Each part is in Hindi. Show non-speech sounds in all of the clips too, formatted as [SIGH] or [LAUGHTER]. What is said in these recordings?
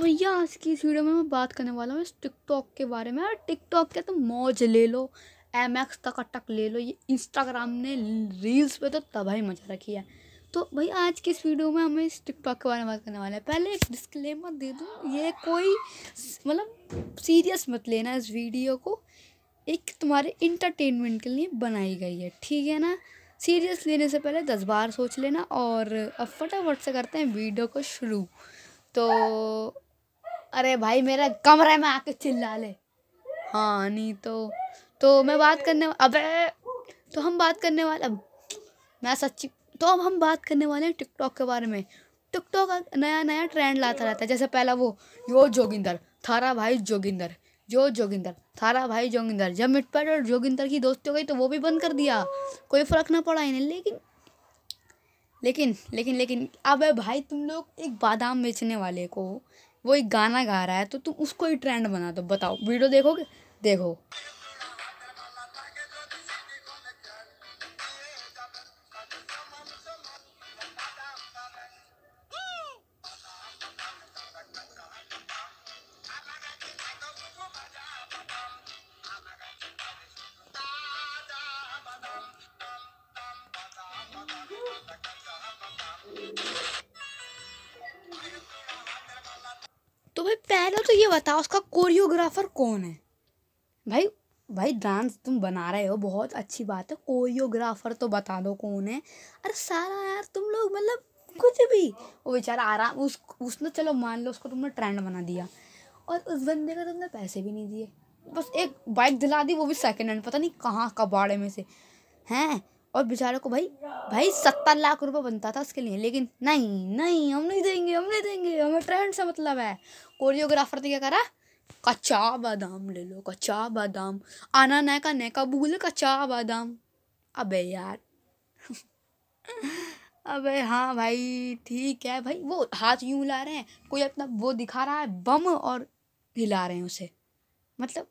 तो भैया, आज की इस वीडियो में मैं बात करने वाला हूँ इस टिकटॉक के बारे में। यार टिकटॉक के तो मौज ले लो एम एक्स तक अटक ले लो, ये इंस्टाग्राम ने रील्स पे तो तबाही मचा रखी है। तो भाई, आज की इस वीडियो में हमें इस टिकटॉक के बारे में बात करने वाले हैं। पहले एक डिस्क्लेमर दे दूँ, ये कोई मतलब सीरियस मत लेना इस वीडियो को। एक तुम्हारे इंटरटेनमेंट के लिए बनाई गई है, ठीक है ना? सीरियस लेने से पहले दस बार सोच लेना और अब फटाफट से करते हैं वीडियो को शुरू। तो अरे भाई, मेरा कमरे में आके चिल्ला ले। हाँ नहीं तो तो मैं बात करने अबे तो हम बात करने वाले मैं सच्ची तो अब हम बात करने वाले हैं टिकटॉक के बारे में। टिकटॉक नया नया ट्रेंड लाता रहता है। जैसे पहला वो, यो जोगिंदर, थारा भाई जोगिंदर जो जोगिंदर, थारा भाई जोगिंदर। जब मिटपैट और जोगिंदर की दोस्ती हो गई तो वो भी बंद कर दिया। कोई फ़र्क ना पड़ा इन्हें, लेकिन लेकिन लेकिन लेकिन, अब भाई, तुम लोग एक बादाम बेचने वाले को वो एक गाना गा रहा है तो तुम उसको ही ट्रेंड बना दो। बताओ वीडियो देखोगे? देखो। तो भाई पहले तो ये बताओ उसका कोरियोग्राफर कौन है? भाई भाई डांस तुम बना रहे हो, बहुत अच्छी बात है। कोरियोग्राफर तो बता दो कौन है। अरे सारा यार, तुम लोग मतलब कुछ भी। वो बेचारा आराम, उस, उसने चलो मान लो उसको तुमने ट्रेंड बना दिया। और उस बंदे का तुमने पैसे भी नहीं दिए। बस एक बाइक दिला दी, वो भी सेकेंड हैंड पता नहीं कहाँ, कबाड़े में से। हैं? और बेचारे को भाई भाई सत्तर लाख रुपए बनता था उसके लिए, लेकिन नहीं नहीं, हम नहीं देंगे, हम नहीं देंगे, हमें ट्रेंड से मतलब है। कोरियोग्राफर तो क्या करा, कच्चा बादाम ले लो, कच्चा बादाम। आना नया का नया का भूल, कच्चा बादाम। अबे यार। [LAUGHS] अबे हाँ भाई, ठीक है भाई। वो हाथ यूँ हिला रहे हैं, कोई अपना वो दिखा रहा है, बम और हिला रहे हैं उसे। मतलब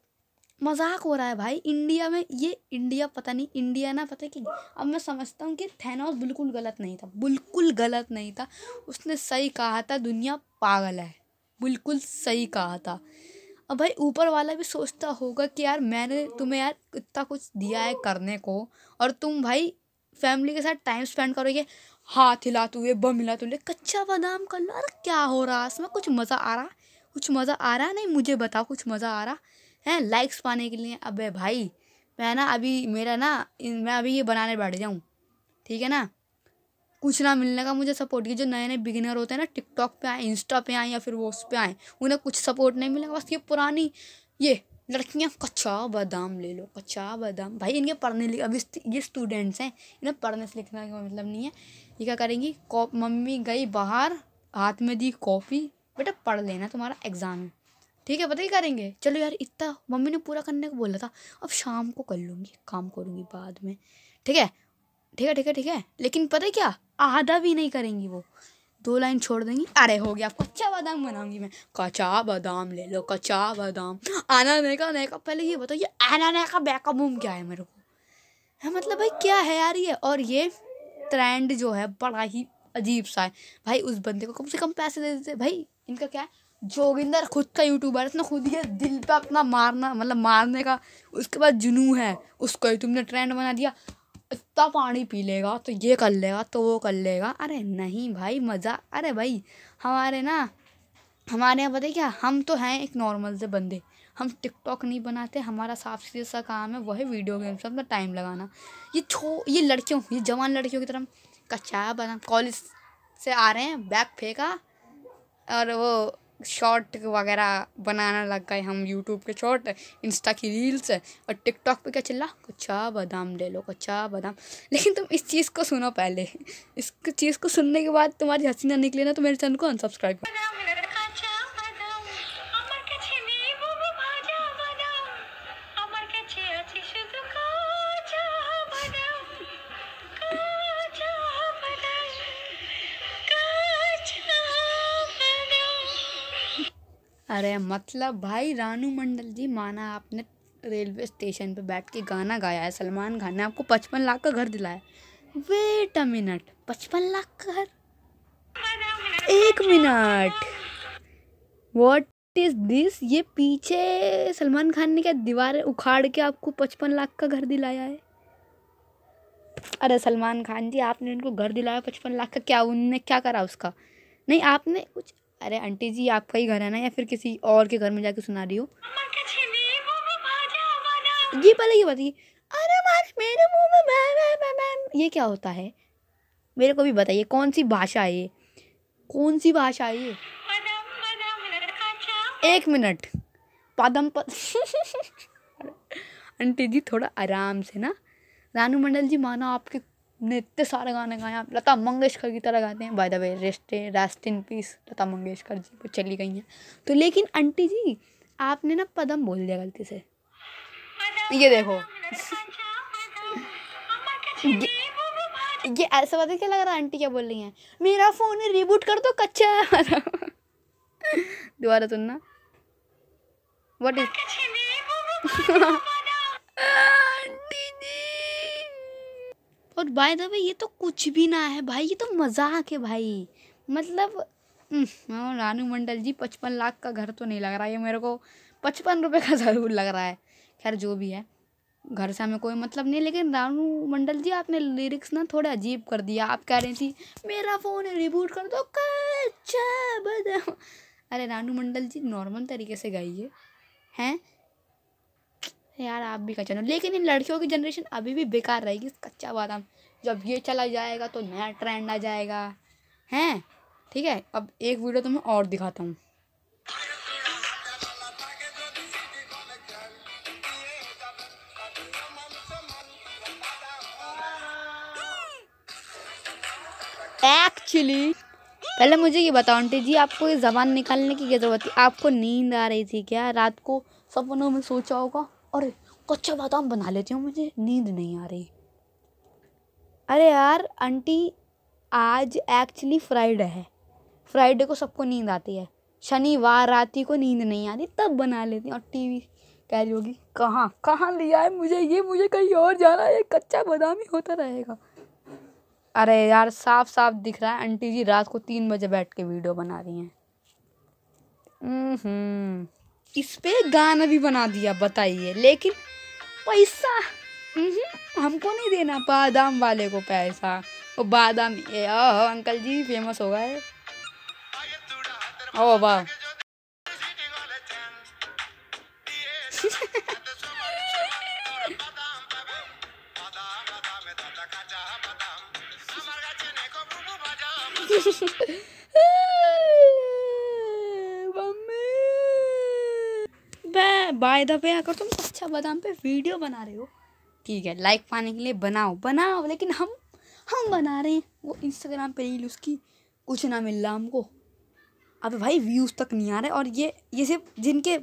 मज़ाक हो रहा है भाई। इंडिया में ये, इंडिया पता नहीं, इंडिया ना पता कि, अब मैं समझता हूँ कि थैनोस बिल्कुल गलत नहीं था, बिल्कुल गलत नहीं था। उसने सही कहा था, दुनिया पागल है। बिल्कुल सही कहा था। अब भाई ऊपर वाला भी सोचता होगा कि यार मैंने तुम्हें यार इतना कुछ दिया है करने को और तुम भाई फैमिली के साथ टाइम स्पेंड करोगे, हाथ हिला तू बम हिला तू कच्चा बादाम कर लो। अरे क्या हो रहा है? इसमें कुछ मज़ा आ रहा? कुछ मज़ा आ रहा? नहीं, मुझे बताओ कुछ मज़ा आ रहा? है? लाइक्स पाने के लिए। अबे भाई, मैं ना अभी, मेरा ना मैं अभी ये बनाने बैठ जाऊँ। ठीक है ना? कुछ ना मिलने का मुझे सपोर्ट ये जो नए नए बिगिनर होते हैं ना टिकटॉक पे आए इंस्टा पे आए या फिर वो उस पर आए, उन्हें कुछ सपोर्ट नहीं मिलेगा। बस ये पुरानी, ये लड़कियाँ, कच्चा बादाम ले लो, कच्चा बादाम। भाई, इनके पढ़ने लिख अभी ये स्टूडेंट्स हैं, इन्हें पढ़ने से लिखने का मतलब नहीं है। ये क्या करेंगी मम्मी गई बाहर, हाथ में दी कॉपी बेटा पढ़ लेना तुम्हारा एग्ज़ाम है ठीक है, पता ही करेंगे? चलो यार, इतना, मम्मी ने पूरा करने को बोला था, अब शाम को कर लूँगी काम करूँगी बाद में। ठीक है? ठीक है ठीक है ठीक है? लेकिन पता है क्या? आधा भी नहीं करेंगी वो। दो लाइन छोड़ देंगी। अरे हो गया कच्चा बादाम बनाऊँगी मैं। कच्चा बादाम ले लो, कच्चा बादाम। आना नहीं का नहीं का पहले ये बताओ, ये आना नहीं का बैकअप बूम क्या है मेरे को? है मतलब भाई क्या है यार ये? और ये ट्रेंड जो है, बड़ा ही अजीब सा है। भाई उस बंदे को कम से कम पैसे दे देते भाई इनका क्या है? जोगिंदर खुद का यूट्यूबर इसने खुद ही दिल पे अपना मारना मतलब मारने का, उसके बाद जुनू है, उसको ही तुमने ट्रेंड बना दिया। इतना पानी पी लेगा तो ये कर लेगा तो वो कर लेगा। अरे नहीं भाई, मज़ा, अरे भाई, हमारे ना, हमारे यहाँ पता क्या, हम तो हैं एक नॉर्मल से बंदे। हम टिकटॉक नहीं बनाते, हमारा साफ़ सीधे सा काम है वो है वीडियो से अपना टाइम लगाना। ये छो, ये लड़कियों, ये जवान लड़कियों की तरह कच्चा बना कॉलेज से आ रहे हैं बैग फेंका, और वो शॉर्ट वगैरह बनाना लग गए हम यूट्यूब के शॉर्ट इंस्टा की रील्स और टिकटॉक पे क्या चल रहा कच्चा बादाम ले लो, कच्चा बादाम। लेकिन तुम इस चीज़ को सुनो पहले। इस चीज़ को सुनने के बाद तुम्हारी हँसी ना निकले ना तो मेरे चैनल को अनसब्सक्राइब करो। अरे मतलब भाई, रानू मंडल जी, माना आपने रेलवे स्टेशन पे बैठ के गाना गाया है, सलमान खान ने आपको पचपन लाख का घर दिलाया वेट अ मिनट पचपन लाख का घर? एक मिनट। वॉट इज़ दिस ये पीछे सलमान खान ने क्या दीवारें उखाड़ के आपको पचपन लाख का घर दिलाया है? अरे सलमान खान जी, आपने उनको घर दिलाया पचपन लाख का, क्या उनने क्या करा उसका? नहीं, आपने कुछ अरे आंटी जी आपका ही घर है ना या फिर किसी और के घर में जाके सुना रही हो? ये पहले ये बताइए। अरे मेरे मुँह में मैं मैं मैं मैं ये क्या होता है? मेरे को भी बताइए कौन सी भाषा है ये? कौन सी भाषा है ये? एक मिनट। पदम पद [LAUGHS] आंटी जी थोड़ा आराम से ना। रानू मंडल जी माना आपके ने इतने सारे गाने गाए आप लता मंगेशकर की तरह गाते हैं by the way rest rest in peace Lata Mangeshkar ji वो चली गई हैं तो लेकिन आंटी जी आपने ना पदम बोल दिया गलती से ये देखो ये, ऐसा बात क्या लग रहा है आंटी क्या बोल रही हैं मेरा फ़ोन रिबूट कर दो कच्चा दोबारा सुनना व्हाट इज़ और बाय द वे ये तो कुछ भी ना है भाई ये तो मज़ाक है भाई। मतलब हाँ, रानू मंडल जी पचपन लाख का घर तो नहीं लग रहा है मेरे को पचपन रुपए का [LAUGHS] ज़रूर लग रहा है। खैर जो भी है घर से हमें कोई मतलब नहीं लेकिन रानू मंडल जी आपने लिरिक्स ना थोड़े अजीब कर दिया। आप कह रही थी मेरा फ़ोन रिबूट कर दो कच्चा बदाम अरे रानू मंडल जी नॉर्मल तरीके से गाइए हैं? यार, आप भी कच्चा लेकिन इन लड़कियों की जनरेशन अभी भी बेकार रहेगी कच्चा बादाम। जब ये चला जाएगा तो नया ट्रेंड आ जाएगा। हैं? ठीक है, अब एक वीडियो तो मैं और दिखाता हूँ। एक्चुअली पहले मुझे ये बताओ, आंटी जी, आपको ये ज़बान निकालने की क्या ज़रूरत थी? आपको नींद आ रही थी क्या? रात को सपनों में सोचा होगा? अरे कच्चा बादाम बना लेती हूँ, मुझे नींद नहीं आ रही। अरे यार, आंटी, आज एक्चुअली फ्राइडे है। फ्राइडे को सबको नींद आती है। शनिवार रात ही को नींद नहीं आती, तब बना लेती और टीवी कह रही होगी, कहाँ कहाँ लिया है मुझे ये, मुझे कहीं और जाना है कच्चा बादाम ही होता रहेगा। अरे यार साफ़ साफ़ दिख रहा है। आंटी जी रात को तीन बजे बैठ के वीडियो बना रही हैं। हम्म। इस पे गाना भी बना दिया, बताइए। लेकिन पैसा? हमको नहीं देना बादाम वाले को पैसा। वो बादाम ए अंकल जी फ़ेमस हो गए। ओ, वाह। [LAUGHS] बाय द वे अगर तुम अच्छा बादाम पे वीडियो बना रहे हो, ठीक है लाइक पाने के लिए बनाओ बनाओ, लेकिन हम हम बना रहे हैं। वो इंस्टाग्राम पे रील उसकी कुछ ना मिल रहा हमको। अब भाई व्यूज़ तक नहीं आ रहे, और ये ये सिर्फ़ जिनके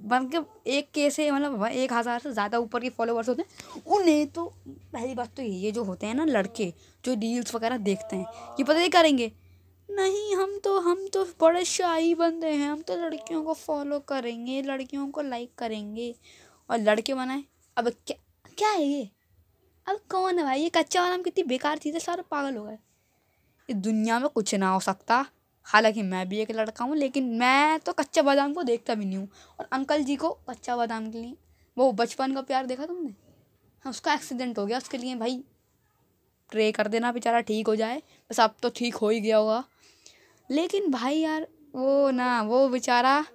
बन के एक के से मतलब एक हज़ार से ज़्यादा ऊपर के फॉलोवर्स होते हैं, उन्हें तो पहली बात तो ये जो होते हैं ना लड़के, जो रील्स वगैरह देखते हैं, ये पता नहीं करेंगे। नहीं, हम तो हम तो बड़े शाही बंदे हैं। हम तो लड़कियों को फॉलो करेंगे, लड़कियों को लाइक करेंगे। और लड़के बनाए। अब क्या क्या है ये? अब कौन है भाई? ये कच्चा वाला कितनी बेकार चीज़ है सारे पागल हो गए। इस दुनिया में कुछ ना हो सकता। हालाँकि मैं भी एक लड़का हूँ, लेकिन मैं तो कच्चा बादाम को देखता भी नहीं हूँ। और अंकल जी को कच्चा बादाम के लिए। वो बचपन का प्यार देखा तुमने? हाँ उसका एक्सीडेंट हो गया उसके लिए भाई। प्रे कर देना बेचारा, ठीक हो जाए। बस अब तो ठीक हो ही गया होगा। लेकिन भाई यार, वो ना, वो बेचारा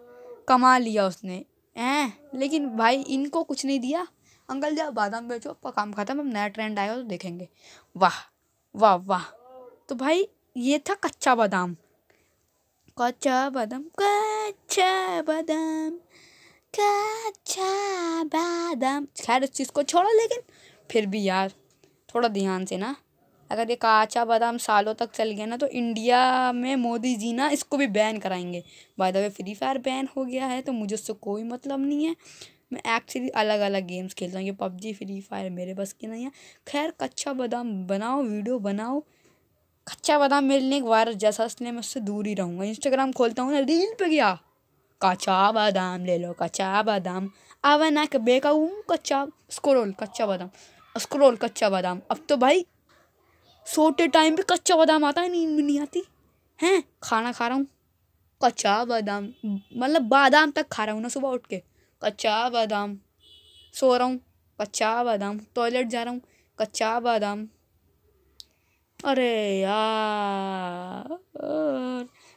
कमा लिया उसने, हैं? लेकिन भाई इनको कुछ नहीं दिया। अंकल जी आप बादाम बेचो, आपका काम खत्म, अब नया ट्रेंड आएगा तो देखेंगे। वाह वाह वाह। तो भाई, ये था कच्चा बादाम। कच्चा बादाम कच्चा बादाम कच्चा बादाम। खैर इस चीज़ को छोड़ो, लेकिन फिर भी यार, थोड़ा ध्यान से ना अगर ये काचा बादाम सालों तक चल गया ना तो इंडिया में मोदी जी ना इसको भी बैन कराएँगे। By the way Free Fire ban हो गया है तो मुझे उससे कोई मतलब नहीं है। मैं एक्चुअली अलग अलग गेम्स खेलता हूँ, ये पबजी फ्री फायर मेरे बस की नहीं है। खैर, कच्चा बादाम बनाओ वीडियो बनाओ। कच्चा बादाम मेरे लिए एक वायरस जैसा, इसलिए मैं उससे दूर ही रहूँगा। इंस्टाग्राम खोलता हूँ ना रील पे गया। कच्चा बादाम ले लो, कच्चा बादाम। आवा ना बेका कच्चा स्क्रोल कच्चा बादाम। स्क्रोल कच्चा बादाम। अब तो भाई सोते टाइम पे कच्चा बादाम आता है, नींद भी नहीं आती। हैं? खाना खा रहा हूँ। कच्चा बादाम मतलब बादाम तक खा रहा हूँ ना सुबह उठ के। कच्चा बादाम, सो रहा हूँ। कच्चा बादाम टॉयलेट जा रहा हूँ। कच्चा बादाम। अरे यार।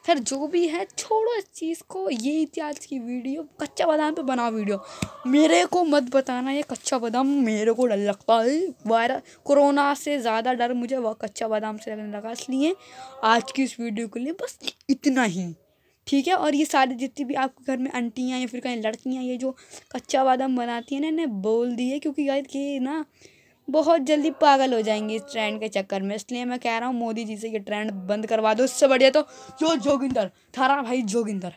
फिर जो भी है, छोड़ो इस चीज़ को। थी आज की वीडियो। कच्चा बादाम पे बनाओ वीडियो। मेरे को मत बताना ये कच्चा बादाम। मेरे को डर लगता है। वायरस, कोरोना से ज़्यादा डर मुझे वह कच्चा बादाम से लगने लगा। इसलिए आज की इस वीडियो के लिए बस इतना ही। ठीक है? और ये सारी जितनी भी आपके घर में आंटियाँ या फिर कहीं लड़कियाँ, ये जो कच्चा बादाम बनाती हैं ना, इन्हें बोल दिए। क्योंकि यार ये ना बहुत जल्दी पागल हो जाएँगे इस ट्रेंड के चक्कर में। इसलिए मैं कह रहा हूँ, मोदी जी से ये ट्रेंड बंद करवा दो। इससे बढ़िया तो यो जोगिंदर, थारा भाई जोगिंदर,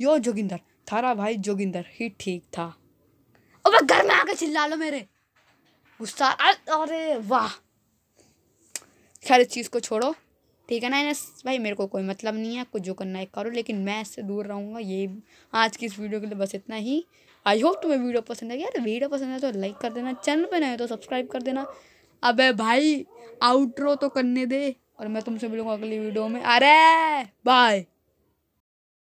यो जोगिंदर, थारा भाई जोगिंदर ही ठीक था। अब घर में आके चिल्ला लो मेरे। गुस्सा अरे वाह। खैर, इस चीज़ को छोड़ो। ठीक है ना इनस भाई मेरे को कोई मतलब नहीं है आपको जो करना है करो, लेकिन मैं इससे दूर रहूँगा, ये आज की इस वीडियो के लिए बस इतना ही। आई होप तुम्हें वीडियो पसंद है। यार, वीडियो पसंद है तो लाइक कर देना, चैनल पर नए तो सब्सक्राइब कर देना। अबे भाई आउटरो तो करने दे, और मैं तुमसे मिलूँगा अगली वीडियो में। अरे बाय